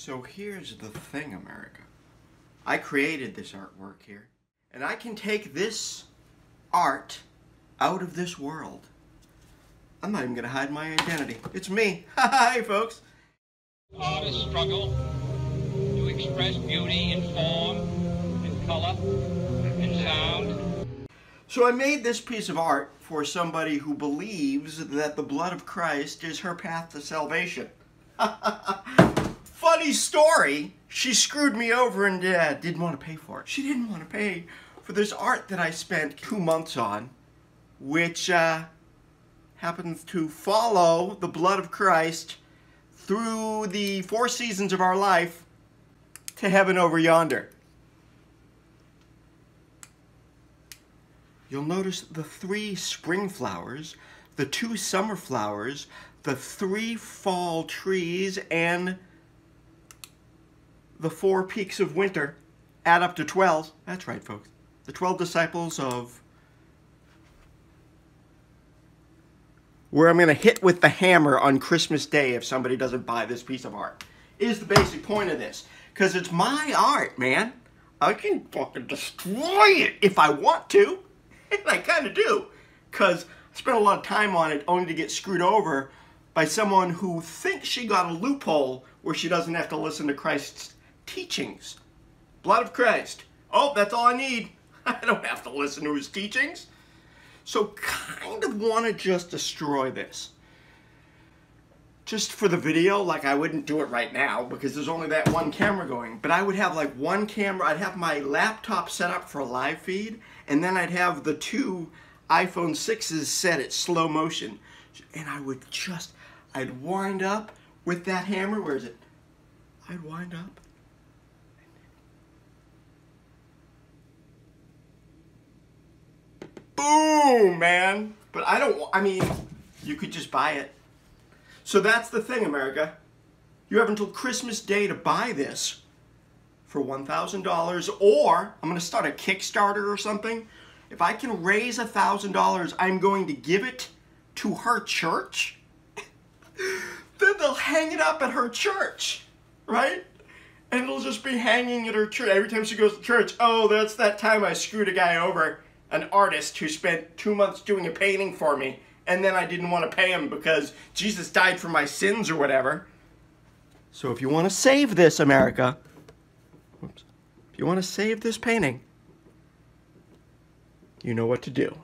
So here's the thing, America. I created this artwork here, and I can take this art out of this world. I'm not even gonna hide my identity. It's me. Hi, folks. Artists struggle to express beauty in form, in color, in sound. So I made this piece of art for somebody who believes that the blood of Christ is her path to salvation. Story, she screwed me over and uh, didn't want to pay for it. She didn't want to pay for this art that I spent two months on, which uh, happens to follow the blood of Christ through the four seasons of our life to heaven over yonder. You'll notice the three spring flowers, the two summer flowers, the three fall trees, and the four peaks of winter add up to 12. That's right, folks. The 12 disciples of where I'm going to hit with the hammer on Christmas Day if somebody doesn't buy this piece of art, is the basic point of this. Because it's my art, man. I can fucking destroy it if I want to. And I kind of do. Because I spent a lot of time on it only to get screwed over by someone who thinks she got a loophole where she doesn't have to listen to Christ's teachings. Blood of Christ. Oh, that's all I need. I don't have to listen to his teachings. So kind of want to just destroy this. Just for the video, like I wouldn't do it right now because there's only that one camera going. But I would have like one camera, I'd have my laptop set up for a live feed and then I'd have the two iPhone 6s set at slow motion. And I would just, I'd wind up with that hammer, where is it? I'd wind up Boom, man. But I don't, I mean, you could just buy it. So that's the thing, America. You have until Christmas Day to buy this for $1,000 or I'm going to start a Kickstarter or something. If I can raise $1,000, I'm going to give it to her church. then they'll hang it up at her church, right? And it'll just be hanging at her church. Every time she goes to church, oh, that's that time I screwed a guy over an artist who spent two months doing a painting for me and then I didn't want to pay him because Jesus died for my sins or whatever. So if you want to save this, America, if you want to save this painting, you know what to do.